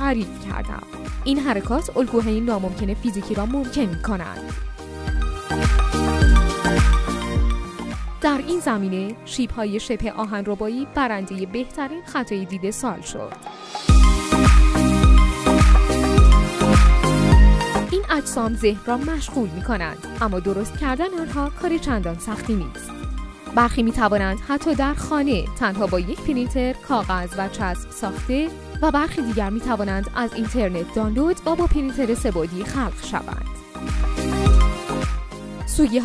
تعریف کردم. این حرکات الگوهای ناممکن فیزیکی را ممکن می کنند در این زمینه شیب های شبه آهن ربایی برنده بهترین خطای دیده سال شد. این اجسام ذهن را مشغول می کنند اما درست کردن آنها کار چندان سختی نیست. برخی می توانند حتی در خانه تنها با یک پرینتر، کاغذ و چسب ساخته و برخی دیگر می توانند از اینترنت دانلود و با پرینتر سبودی خلق شوند. سوگی